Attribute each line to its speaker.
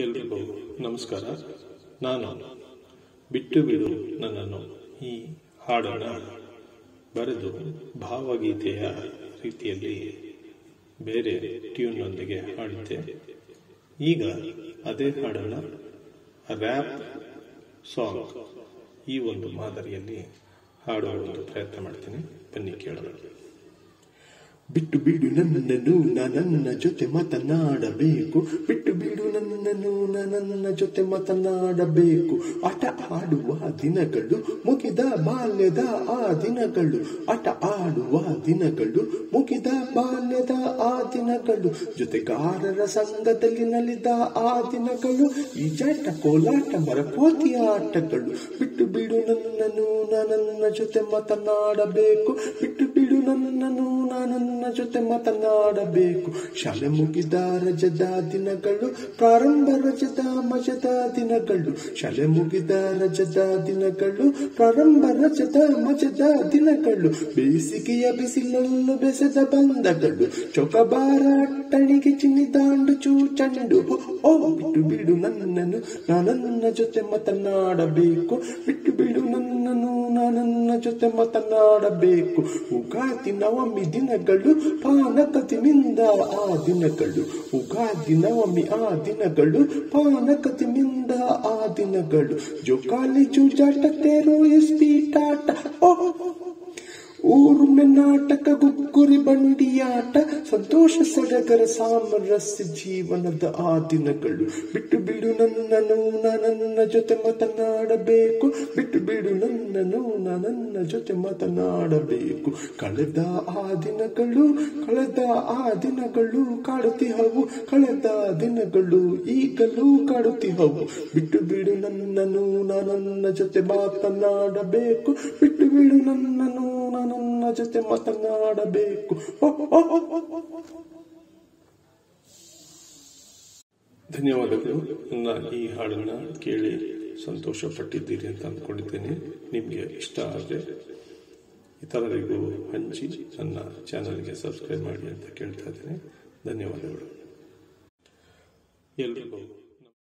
Speaker 1: ಎಲ್ರಿಗೂ ನಮಸ್ಕಾರ. ನಾನು ಬಿಟ್ಟು ಬಿಡು ನನ್ನನ್ನು. ಈ ಹಾಡನ್ನು ಬರೆದು ಭಾವಗೀತೆಯ ರೀತಿಯಲ್ಲಿ ಬೇರೆ ಟ್ಯೂನ್ನೊಂದಿಗೆ ಹಾಡಿದ್ದೆ ಈಗ ಅದೇ ಹಾಡನ್ನು ರ್ಯಾಪ್ ಸಾಂಗ್ ಈ ಒಂದು ಮಾದರಿಯಲ್ಲಿ ಹಾಡುವ ಒಂದು ಪ್ರಯತ್ನ ಮಾಡ್ತೀನಿ. ಬನ್ನಿ ಕೇಳೋಣ.
Speaker 2: ಬಿಟ್ಟು ಬಿಡು ನನ್ನನ್ನು ನನ್ನ ಜೊತೆ ಮಾತನಾಡಬೇಕು. ಬಿಟ್ಟು ಬಿಡು ನನ್ನನ್ನು ನನ್ನ ಜೊತೆ ಮಾತನಾಡಬೇಕು. ಆಟ ಆಡುವ ದಿನಗಳು ಮುಗಿದ ಬಾಲ್ಯದ ಆ ದಿನಗಳು. ಆಟ ಆಡುವ ದಿನಗಳು ಮುಗಿದ ಬಾಲ್ಯದ ಆ ದಿನಗಳು. ಜೊತೆಗಾರರ ಸಂಘದಲ್ಲಿ ನಲಿದ ಆ ದಿನಗಳು. ಈ ಜಾಟ ಕೋಲಾಟ ಮರಕೋತಿಯ ಆಟಗಳು. ಬಿಟ್ಟು ಬಿಡು ನನ್ನನ್ನು ನನ್ನ ಜೊತೆ ಮಾತನಾಡಬೇಕು. ಬಿಟ್ಟು ಬಿಡು ನನ್ನನ್ನು ನನ್ನ ಜೊತೆ ಮಾತನಾಡಬೇಕು. ಶಾಲೆ ಮುಗಿದ ರಜದ ದಿನಗಳು, ಪ್ರಾರಂಭ ರಜದ ಮಜದ ದಿನಗಳು. ಶಾಲೆ ಮುಗಿದ ರಜದ ದಿನಗಳು, ಪ್ರಾರಂಭ ರಜದ ಮಜದ ದಿನಗಳು. ಬೇಸಿಗೆಯ ಬಿಸಿಲನ್ನು ಬೆಸೆದ ಬಂಧಗಳು. ಚೌಕಬಾರ ಅಟ್ಟಣಿಗೆ ಚಿನ್ನಿದಾಂಡು ಚೂಚಂಡು. ಓ, ಬಿಟ್ಟು ಬಿಡು ನನ್ನನ್ನು ನನ್ನ ಜೊತೆ ಮಾತನಾಡಬೇಕು. ಬಿಟ್ಟು ಬಿಡು ನನ್ನನ್ನು ನನ್ನ ಜೊತೆ ಮಾತನಾಡಬೇಕು. ಉಗಾದಿ ನವಮಿ ದಿನಗಳು ಪಾನಕತಿನಿಂದ ಆ ದಿನಗಳು. ಉಗಾದಿ ನವಮಿ ಆ ದಿನಗಳು ಪಾನಕತಿನಿಂದ ಆ ದಿನಗಳು. ಜೋಕಾಲಿ ಜೂಜಾಟ ತೇರು ಟಾಟ. ಓ ಊರು ನಾಟಕ ಗುಗ್ಗುರಿ ಬಂಡಿಯಾಟ, ಸಂತೋಷ ಸಡಗರ ಸಾಮರಸ್ಯ ಜೀವನದ ಆ ದಿನಗಳು. ಬಿಟ್ಟು ಬಿಡು ನನ್ನನು ನನ್ನ ಜೊತೆ ಮಾತನಾಡಬೇಕು. ಬಿಟ್ಟು ಬಿಡು ನನ್ನನು ನನ್ನ ಜೊತೆ ಮಾತನಾಡಬೇಕು. ಕಳೆದ ಆ ದಿನಗಳು, ಕಳೆದ ಆ ದಿನಗಳು ಕಾಡುತ್ತಿಹವು. ಕಳೆದ ದಿನಗಳು ಈಗಲೂ ಕಾಡುತ್ತಿಹವು. ಬಿಟ್ಟು ಬಿಡು ನನ್ನನು ನನ್ನ ಜೊತೆ ಮಾತನಾಡಬೇಕು. ಬಿಟ್ಟು ಬಿಡು ನನ್ನನು ನನ್ನ ಜೊತೆ ಮಾತನಾಡಬೇಕು.
Speaker 1: ಧನ್ಯವಾದಗಳು. ನನ್ನ ಈ ಹಾಡನ್ನ ಕೇಳಿ ಸಂತೋಷ ಪಟ್ಟಿದ್ದೀರಿ ಅಂತ ಅಂದ್ಕೊಂಡಿದ್ದೇನೆ. ನಿಮಗೆ ಇಷ್ಟ ಆದರೆ ಇತರರಿಗೂ ಹಂಚಿ ನನ್ನ ಚಾನಲ್ಗೆ ಸಬ್ಸ್ಕ್ರೈಬ್ ಮಾಡಿ ಅಂತ ಕೇಳ್ತಾ ಇದ್ದೇನೆ. ಧನ್ಯವಾದಗಳು. ಎಲ್ರಿಗೂ